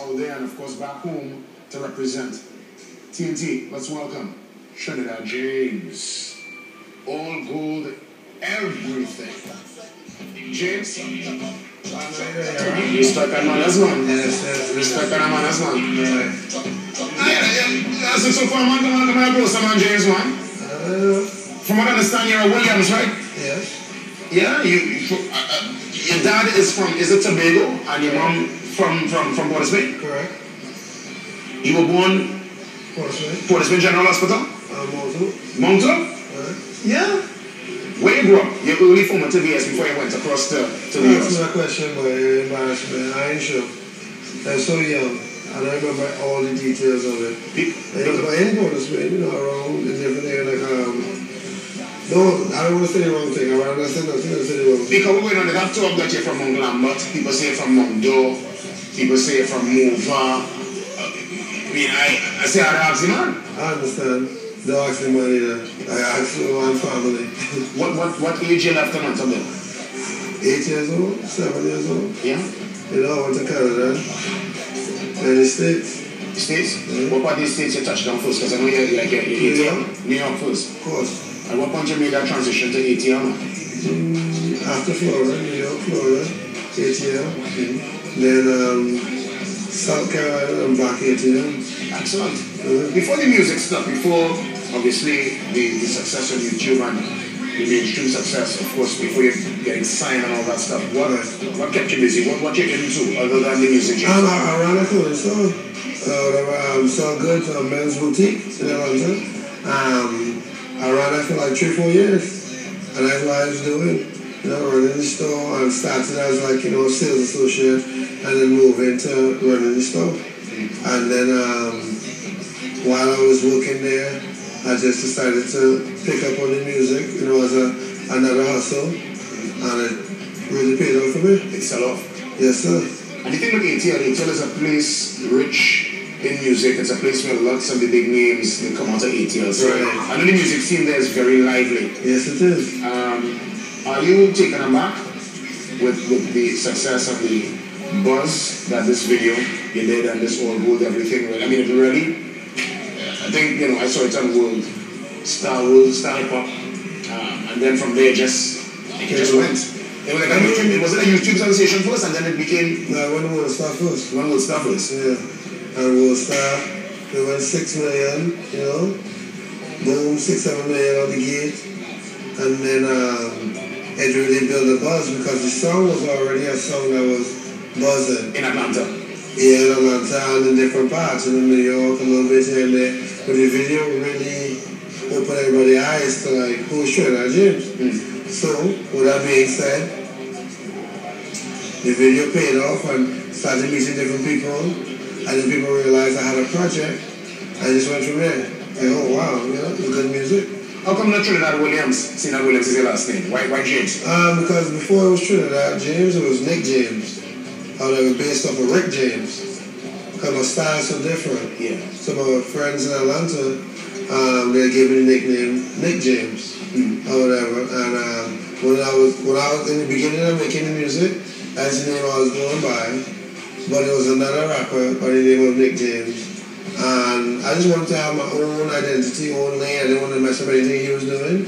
out there and of course back home to represent. TNT, let's welcome Trinidad James. All gold, everything. James, respect that man as man. Yes, yes. Respect that man as man. So, far, man, come on, come on, close, man, James, man. Uh, From what I understand, you're a Williams, right? yes. Yeah, you, you uh, uh, your dad is from is it Tobago and your mom from from from Port of Spain. Correct. You were born. Port of Spain General Hospital, Uh. Mountain. Right. Yeah. Where you grew up? Your early formative years before you went across to to the That's my question, but you're embarrassed, man. I ain't sure. I'm so young. I don't remember all the details of it. Be- Like, but in Portsmouth, you know, around in different area, like, um, no, I don't want to say the wrong thing. I want to say nothing to say the wrong thing. Because we're going to have talk that you're from Mount Lambert. People say from Mount Dore. People say from Mova. I mean, I, I say I'd ask you, man. I understand. Don't ask me money either. I ask for my family. What, what, what age you left on Tobago? Eight years old, seven years old. Yeah? You know, I went to Canada and the States. States? Mhm. What part of the states you touched on first? Because I know you're like you're, you're New ATM. New York first. Of course. At what point you made that transition to ATL? Mm, after Florida, New York, Florida, ATL. Then um, South Carolina, I'm back ATL. Excellent. Mhm. Before the music stuff, before obviously the, the success of YouTube and the mainstream success, of course, before you're getting signed and all that stuff, what what kept you busy? What what you into other than the music? I, I ran a clothing store. Uh, um, sell goods on men's boutique in Atlanta. Um, I ran for like three, four years. And that's what I was doing. You know, running the store and started as like, you know, a sales associate and then moved into running the store. And then um, while I was working there, I just decided to pick up on the music, you know, as a another hustle. And it really paid off for me. It sell off. Yes, sir. And the thing with ATL, ATL is a place rich in music. It's a place where lots of the big names they come out of ATL. So Right. I know the music scene there is very lively. Yes, it is. Um, are you taken aback with, with the success of the buzz that this video you did and this all gold everything? I mean, it really, I think, you know, I saw it on World Star, World Star Hip Hop. Um, and then from there, just, it just went. It was like a YouTube, it was a YouTube sensation first and then it became No, I went to World Star first. one World Star first. Yeah. And World Star, we went six million, you know. Boom, six, seven million on the gate. And then um, it really built a buzz because the song was already a song that was buzzing. In Atlanta. Yeah, in Atlanta and in different parts, in New York, a little bit here and there. But the video really opened everybody's eyes to like, who's Trinidad James? Mm. So, with that being said, the video paid off and started meeting different people. And then people realized I had a project. I just went from there. Like, oh wow, you know, it's good music. How come not Trinidad Williams? That Williams is your last name. Why, why James? Um, because before it was Trinidad James, it was Nick James. How they were based off of Rick James. Because my style's so different. Yeah. Some of my friends in Atlanta, um, they gave me the nickname Nick James Mm. or whatever. And um, when I was when I was in the beginning of making the music, that's the name I was going by. But it was another rapper by the name of Nick James. And I just wanted to have my own identity, own lane. I didn't want to mess up anything he was doing.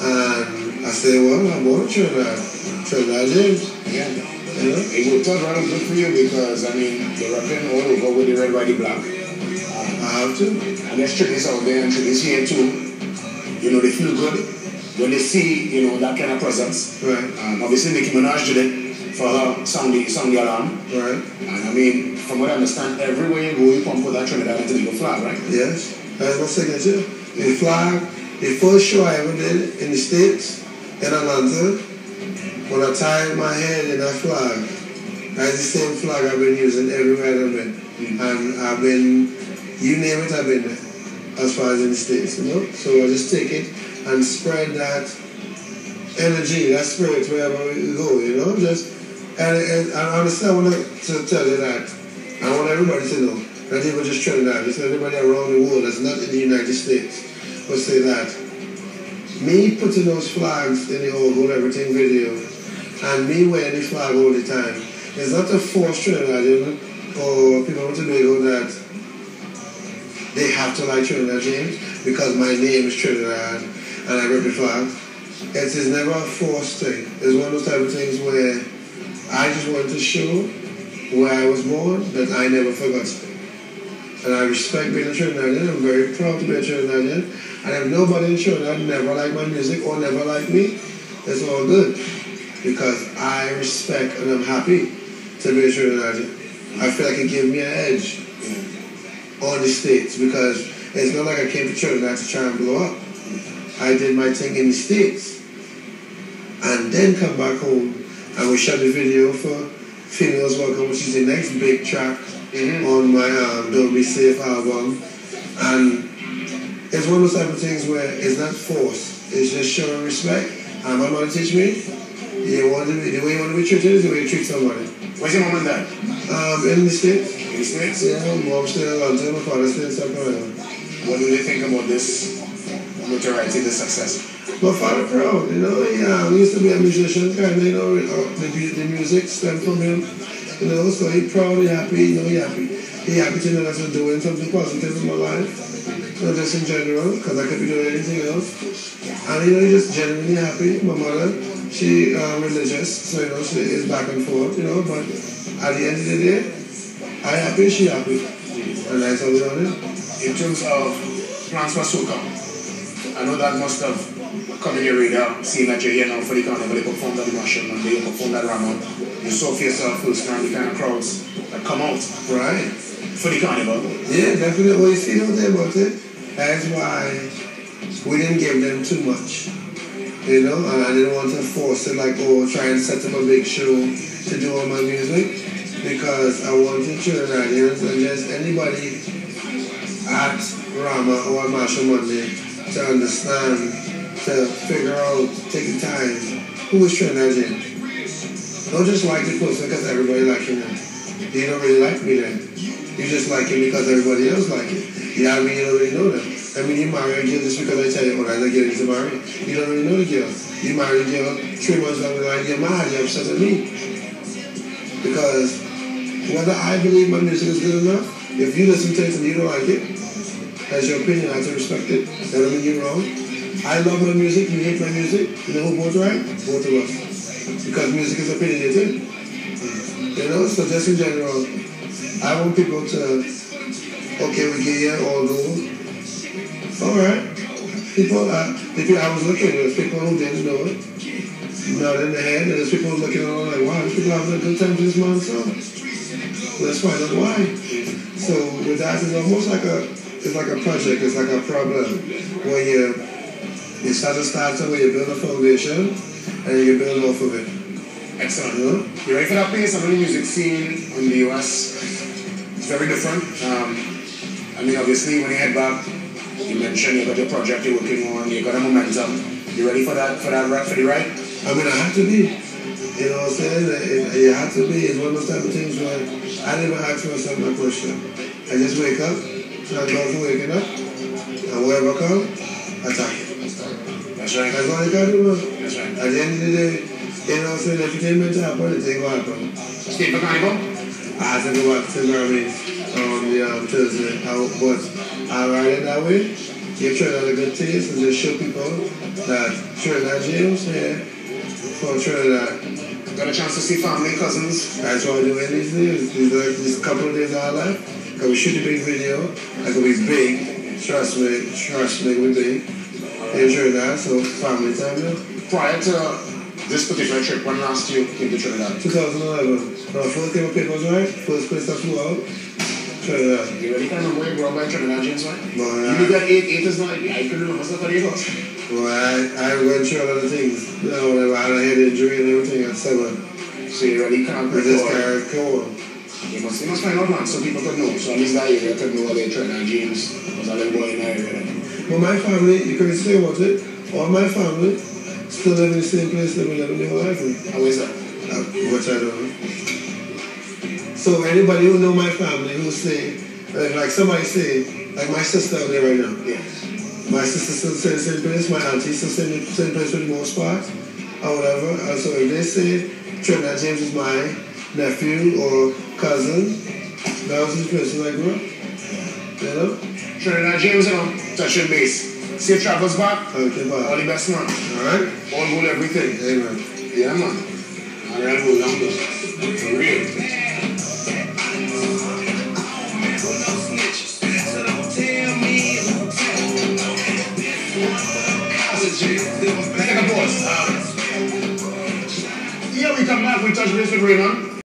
And I said, well, I'm born in Trinidad. Trinidad James. Yeah. You know? It worked out rather good for you because, I mean, you're rapping all over with the red, white, the black. I have to. And there's tributes out there and tributes here too. You know, they feel good when they see, you know, that kind of presence. Right, Um, obviously, Nicki Minaj did it for the, Pound Alarm. right. And I mean, from what I understand, everywhere you go, you pump with that Trinidad and Tobago flag, right? Yes, that's my signature. The flag, the first show I ever did in the States, in Atlanta, when I tied my head in that flag, that's the same flag I've been using everywhere I've been. Mm-hmm. And I've been, you name it, I've been as far as in the States, you know? So I just take it and spread that energy, that spirit wherever we go, you know? Just, and, and I understand, I want to tell you that. I want everybody to know, not even just Trinidad, just everybody around the world that's not in the United States, will say that me putting those flags in the All Gold Everything video and me wearing the flag all the time is not to force Trinidadian or people from Tobago that they have to like Trinidad James because my name is Trinidad and I rep the flag. It is never a forced thing. It's one of those type of things where I just wanted to show where I was born that I never forgot. And I respect being a Trinidadian. I'm very proud to be a Trinidadian. And if nobody in Trinidad never liked my music or never liked me, it's all good. Because I respect and I'm happy to be a Trinidadian. I feel like it gave me an edge on the States because it's not like I came to Trinidad to try and blow up. I did my thing in the States. And then come back home and we shot the video for Females Welcome, which is the next big track mm-hmm. on my um, Don't Be Safe album. And it's one of those type of things where it's not forced. It's just showing respect. And my mother teach me, you want to be, the way you want to be treated is the way you treat somebody. Where's your mom and dad? Um, in the States. In the States? Yeah, mom still in London, my father still in South Carolina. What do they think about this notoriety, the success? My father proud, you know, yeah, he used to be a musician, kind of, you know, uh, the, the music stemmed from him, you know, so he proud, he happy, you know, he happy. He happy to know that I'm doing something positive in my life, not just in general, because I could be doing anything else. And, you know, he's just genuinely happy. My mother, she uh, religious, so, you know, she is back and forth, you know, but at the end of the day, I happy, she happy. And that's how we done it. In terms of plans for Soca, I know that must have come in your radar, seeing that you're here now for the carnival, you performed at the Machel Monday, you performed at Ramon, you saw for yourself firsthand the kind of crowds that come out. Right. For the carnival. Yeah, definitely. Well, you see what they about it? Eh, that's why we didn't give them too much. You know, and I didn't want to force it like, oh, try and set up a big show to do all my music because I wanted Trinidadians and just anybody at Rama or Machel Monday to understand, to figure out, take the time, who is Trinidadian. Don't just like the person because everybody likes him. You don't really like me then. You just like him because everybody else like it. Yeah, I mean? You don't really know them. I mean, you marry a girl just because I tell you, oh, I'm not getting to marry. You don't really know the girl. You marry a girl three months down the you're mad, you're upset at me. Because whether I believe my music is good enough, if you listen to it and you don't like it, that's your opinion, I have to respect it. That don't mean you're wrong. I love my music, you hate my music, you know who both right? Both of us. Because music is opinionated. You know, so just in general, I want people to, okay, we get here, although, all right. People, uh, people I was looking there's people who didn't know it, not in the head, and there's people looking at it like, wow, these people having a good time this man's song. Let's find out why. So with that, it's almost like a, it's like a project, it's like a problem where you, you start to start somewhere, you build a foundation, and you build off of it. Excellent. You? You're ready for that pace of the music scene in the US? It's very different. Um, I mean, obviously, when you head back, you mentioned you got your project you're working on, you got a momentum. You ready for that, for that, for the ride? I mean, I have to be. You know what I'm saying? It, it, you have to be. It's one of those type of things where I never ask myself that question. I just wake up, thank God for waking up, and wherever I come, attack it. That's right. That's all you can do, man. That's right. At the end of the day, you know saying? If you didn't meant to happen, it happen. Steve Carnival? I had to go back to Grammys on the um, Thursday, I, but I ride it that way. Give Trinidad a good taste and just show people that Trinidad James here for Trinidad. Got a chance to see family, cousins? That's what I'm doing these days. These, are, these couple of days of our life. Cause we shoot a big video. Like we be big. Trust me, trust me, we big. In Trinidad, so family time now. Prior to this particular trip, when last you came to Trinidad? 2011. When I first came up papers, right? First place I flew out. Trinidad. You really can't remember where you grew up by Trinidad, James, right? No, You did that eight, eight is not, I couldn't remember stuff that eight was. Well, I, I went through a lot of things. You know, I had a head injury and everything at seven. So you really can't I just carried cold. Must, you must find out, man, so people could know. So at least that area could know that Trinidad James was a little boy in that area. But my family, you can say about it, all my family still live in the same place that we live in the whole life. How is that? Uh, which I don't know. So anybody who know my family who say, like, like somebody say, like my sister out there right now. Yeah. My sister still in the same place, my auntie still in the same place for the most part, or whatever. And so if they say Trinidad James is my nephew or cousin, That was his place when I grew up. You know? Trinidad James, you know, touching base. Safe travels back. Okay, bye. All the best, man. Alright? All good, everything. Amen. Yeah, man. All right, hold on, though. For real. Let's take a pause. Um, yeah, we come back. We touch base with Raymond.